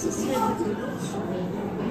谢谢